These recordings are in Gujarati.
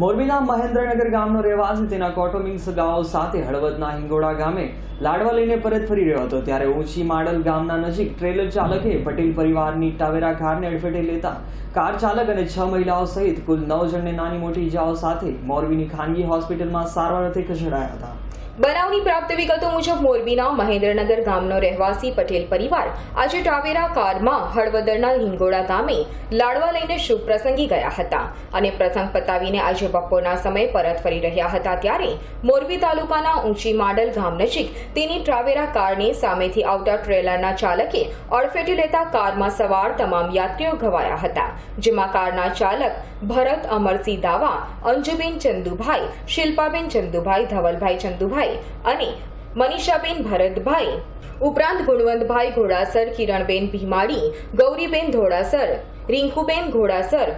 મોરબીના મહેન્દ્રનગર ગામનો રહેવાસી તેના કૌટુંબિક સગાઓ સાથે હળવદના હિંગોળા ગામે લાડવા લઈને પરત ફરી રહ્યો હતો. ત્યારે ઊંચી માડલ ગામના નજીક ટ્રેલર ચાલકે પટેલ પરિવારની ટાવેરા કારને અડફેટે લેતા કાર ચાલક અને છ મહિલાઓ સહિત કુલ નવ જણને નાની મોટી ઇજાઓ સાથે મોરબીની ખાનગી હોસ્પિટલમાં સારવાર અર્થે ખસેડાયા હતા. બનાવની પ્રાપ્ત વિગતો મુજબ મોરબીના મહેન્દ્રનગર ગામનો રહેવાસી પટેલ પરિવાર આજે ટાવેરા કારમાં હળવદરના હિંગોળા ગામે લાડવા લઈને શુભ પ્રસંગી ગયા હતા અને પ્રસંગ પતાવીને આજે બપોરના સમયે પરત ફરી રહ્યા હતા ત્યારે મોરબી તાલુકાના ઊંચી માડલ ગામ નજીક તેની ટ્રાવેરા કારને સામેથી આવતા ટ્રેલરના ચાલકે અડફેટી લેતા કારમાં સવાર તમામ યાત્રીઓ ઘવાયા હતા, જેમાં કારના ચાલક ભરત અમરસિંહ દાવા, અંજુબેન ચંદુભાઈ, શિલ્પાબેન ચંદુભાઈ, ધવલભાઈ ચંદુભાઈ અને મનીષાબેન ભરતભાઈ. ઉપરાંત ગુણવંતભાઈ ઘોડાસર, કિરણબેન ભીમાડી, ગૌરીબેન ધોડાસર રિંકુબેન ઘોડાસર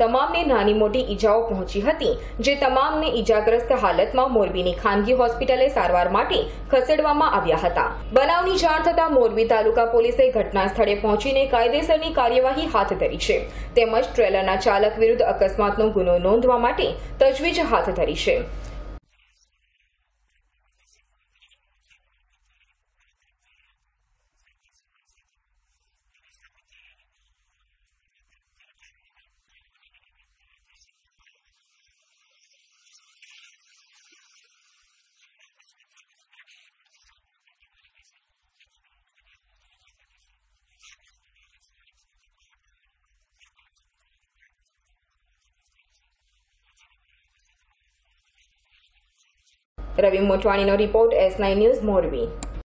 તમામને નાની મોટી ઈજાઓ પહોંચી હતી, જે તમામને ઈજાગ્રસ્ત હાલતમાં મોરબીની ખાનગી હોસ્પિટલે સારવાર માટે ખસેડવામાં આવ્યા હતા. બનાવની જાણ થતાં મોરબી તાલુકા પોલીસે ઘટના સ્થળે પહોંચીને કાયદેસરની કાર્યવાહી હાથ ધરી છે. તેમજ ટ્રેલરના ચાલક વિરુદ્ધ અકસ્માતનો ગુનો નોંધવા માટે તજવીજ હાથ ધરી છે. Ravi મોટવાણીનો report S nine news Morbi